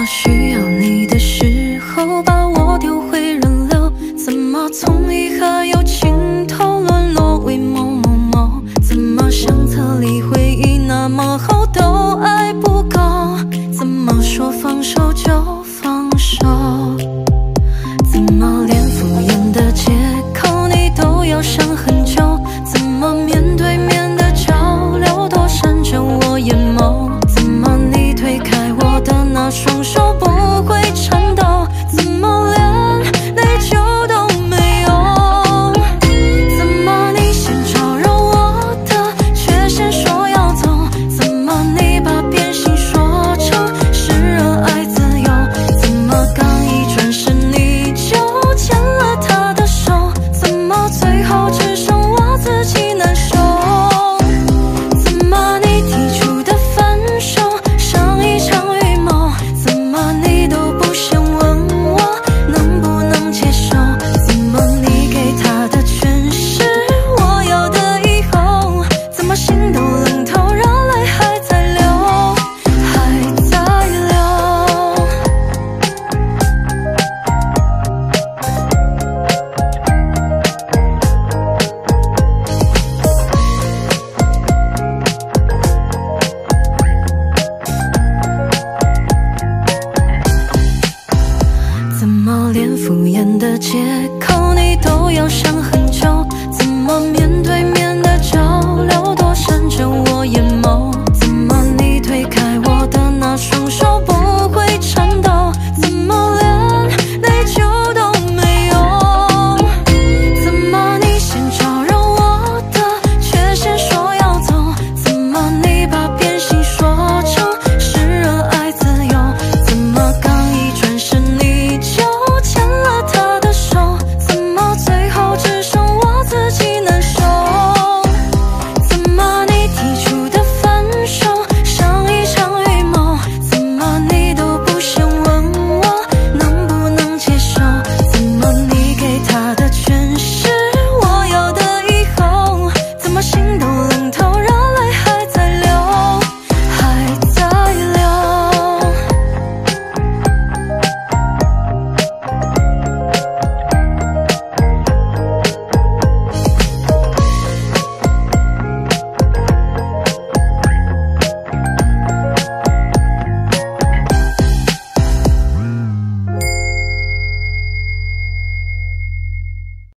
我需要你的时候把我丢回人流？怎么从一刻有情头沦落为某某某？怎么相册里回忆那么厚都爱不够？怎么说放手就？双手敷衍的借口你都要想很久怎么面对